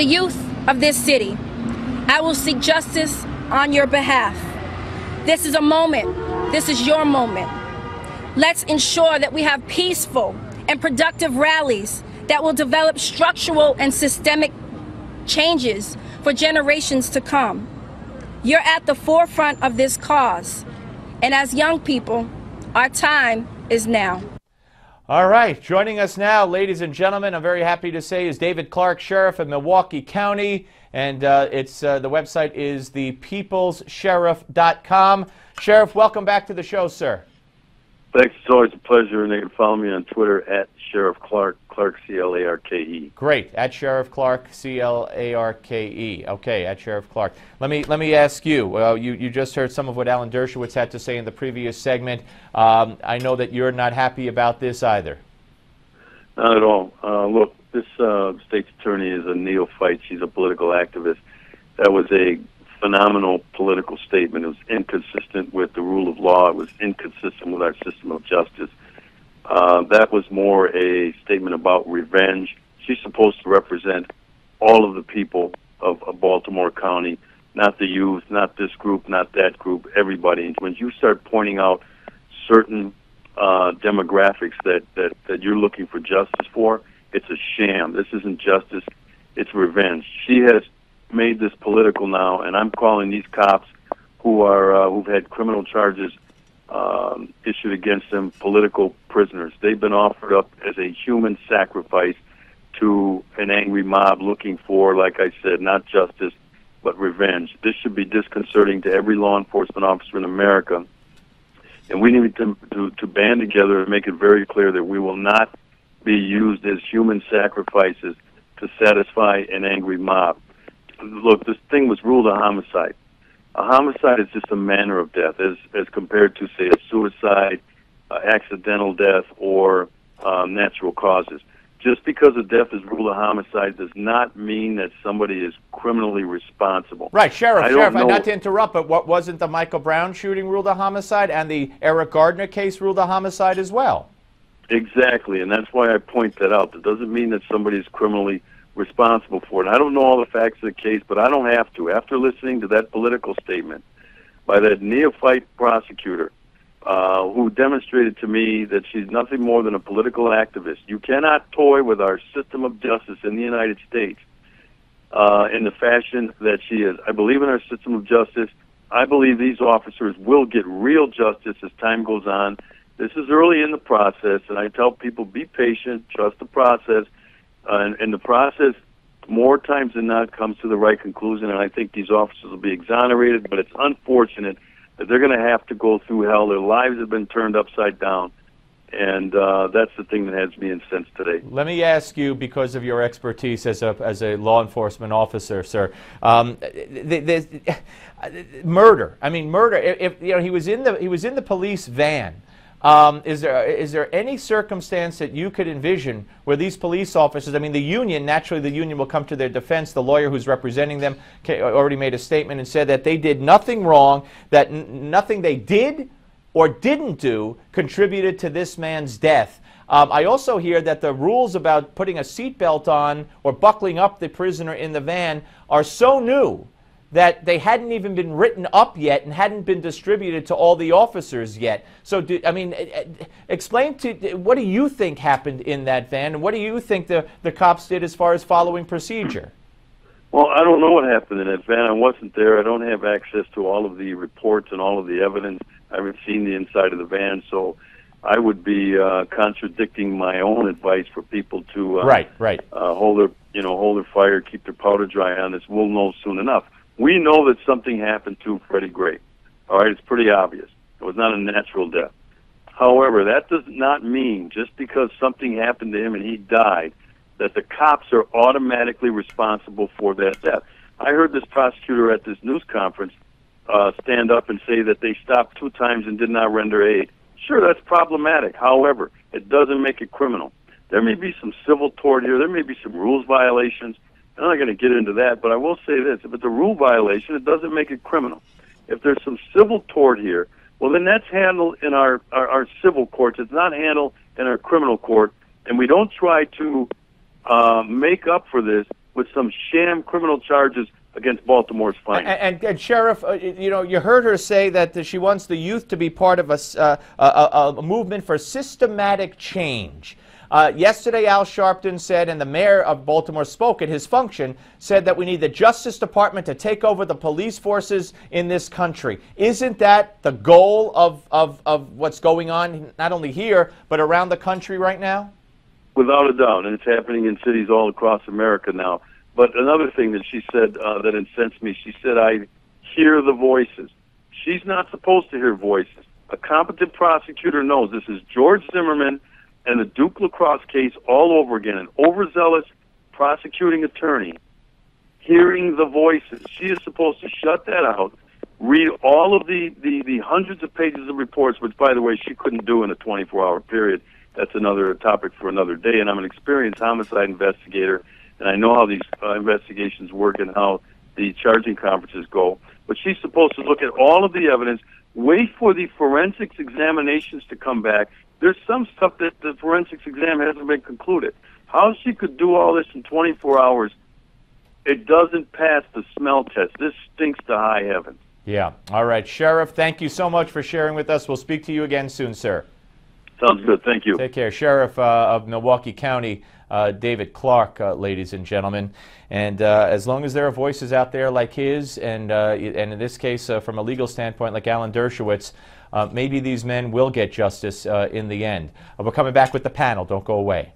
the youth of this city, I will seek justice on your behalf. This is a moment. This is your moment. Let's ensure that we have peaceful and productive rallies that will develop structural and systemic changes for generations to come. You're at the forefront of this cause. And as young people, our time is now. All right, joining us now, ladies and gentlemen, I'm very happy to say is David Clarke, Sheriff of Milwaukee County, and uh, it's uh, the website is thepeoplessheriff.com. Sheriff, welcome back to the show, sir. Thanks. It's always a pleasure, and they can follow me on Twitter at Sheriff Clarke, Clarke C L A R K E. Great. At Sheriff Clarke, C L A R K E. Okay, at Sheriff Clarke. Let me let me ask you. Uh, you you just heard some of what Alan Dershowitz had to say in the previous segment. Um, I know that you're not happy about this either. Not at all. Uh, look, this uh, state's attorney is a neophyte. She's a political activist. That was a phenomenal political statement. It was inconsistent with the rule of law. It was inconsistent with our system of justice. Uh, that was more a statement about revenge. She's supposed to represent all of the people of, of Baltimore County, not the youth, not this group, not that group, everybody. And when you start pointing out certain uh, demographics that, that, that you're looking for justice for, it's a sham. This isn't justice, it's revenge. She has made this political now, and I'm calling these cops who are uh, who've had criminal charges um, issued against them political prisoners. They've been offered up as a human sacrifice to an angry mob looking for, like I said, not justice but revenge. This should be disconcerting to every law enforcement officer in America, and we need to to, to band together and make it very clear that we will not be used as human sacrifices to satisfy an angry mob look, this thing was ruled a homicide. A homicide is just a manner of death, as as compared to say a suicide, uh, accidental death, or um, natural causes. Just because a death is ruled a homicide does not mean that somebody is criminally responsible. Right, Sheriff. I Sheriff, not to interrupt, but what wasn't the Michael Brown shooting ruled a homicide, and the Eric Garner case ruled a homicide as well? Exactly, and that's why I point that out. That doesn't mean that somebody is criminally responsible for it. And I don't know all the facts of the case, but I don't have to. After listening to that political statement by that neophyte prosecutor, uh, who demonstrated to me that she's nothing more than a political activist. You cannot toy with our system of justice in the United States uh, in the fashion that she is. I believe in our system of justice. I believe these officers will get real justice as time goes on. This is early in the process, and I tell people be patient, trust the process uh, and, and the process, more times than not, comes to the right conclusion. And I think these officers will be exonerated. But it's unfortunate that they're going to have to go through hell. Their lives have been turned upside down. And uh, that's the thing that has me incensed today. Let me ask you, because of your expertise as a, as a law enforcement officer, sir, um, the, the, murder. I mean, murder. If you know, he was in the he was in the police van. Um, is there is there any circumstance that you could envision where these police officers, I mean, the union, naturally the union will come to their defense. The lawyer who's representing them already made a statement and said that they did nothing wrong, that nothing they did or didn't do contributed to this man's death. Um, I also hear that the rules about putting a seatbelt on or buckling up the prisoner in the van are so new that they hadn't even been written up yet and hadn't been distributed to all the officers yet. So, do, I mean, eh, eh, explain to what do you think happened in that van, and what do you think the, the cops did as far as following procedure? Well, I don't know what happened in that van. I wasn't there. I don't have access to all of the reports and all of the evidence. I haven't seen the inside of the van, so I would be uh, contradicting my own advice for people to uh, right, right. Uh, hold their, you know, hold their fire, keep their powder dry on this. We'll know soon enough. We know that something happened to Freddie Gray. All right, it's pretty obvious. It was not a natural death. However, that does not mean just because something happened to him and he died that the cops are automatically responsible for that death. I heard this prosecutor at this news conference uh, stand up and say that they stopped two times and did not render aid. Sure, that's problematic. However, it doesn't make it criminal. There may be some civil tort here. There may be some rules violations. I'm not going to get into that, but I will say this: if it's a rule violation, it doesn't make it criminal. If there's some civil tort here, well, then that's handled in our, our, our civil courts. It's not handled in our criminal court, and we don't try to uh, make up for this with some sham criminal charges against Baltimore's And, finest. and, and Sheriff, uh, you know, you heard her say that she wants the youth to be part of a, uh, a, a, a movement for systematic change. Uh, yesterday, Al Sharpton said, and the mayor of Baltimore spoke at his function, said that we need the Justice Department to take over the police forces in this country. Isn't that the goal of, of, of what's going on, not only here, but around the country right now? Without a doubt, and it's happening in cities all across America now. But another thing that she said uh, that incensed me, she said, I hear the voices. She's not supposed to hear voices. A competent prosecutor knows this is George Zimmerman and the Duke Lacrosse case all over again. An overzealous prosecuting attorney hearing the voices. She is supposed to shut that out, read all of the, the, the hundreds of pages of reports, which, by the way, she couldn't do in a 24 hour period. That's another topic for another day. And I'm an experienced homicide investigator, and I know how these uh, investigations work and how the charging conferences go. But she's supposed to look at all of the evidence, wait for the forensics examinations to come back. There's some stuff that the forensics exam hasn't been concluded. How she could do all this in 24 hours it doesn't pass the smell test. This stinks to high heaven. Yeah. All right, Sheriff, thank you so much for sharing with us. We'll speak to you again soon, sir. Sounds good. Thank you. Take care. Sheriff uh, of Milwaukee County, uh, David Clarke, uh, ladies and gentlemen. And uh, as long as there are voices out there like his, and, uh, and in this case, uh, from a legal standpoint, like Alan Dershowitz, uh, maybe these men will get justice in the end. We're coming back with the panel. Don't go away.